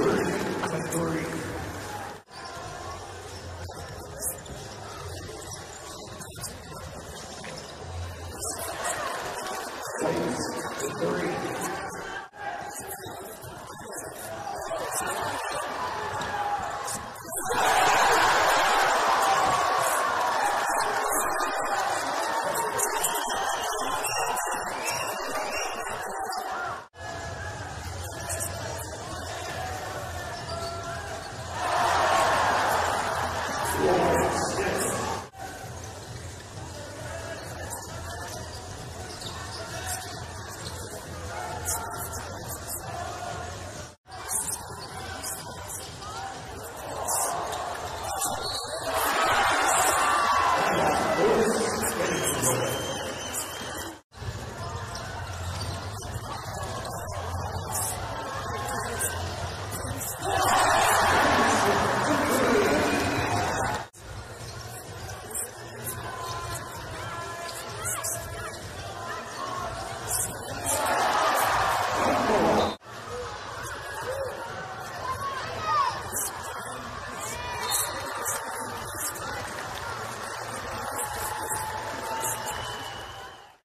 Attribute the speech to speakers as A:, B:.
A: Gregory. Deus.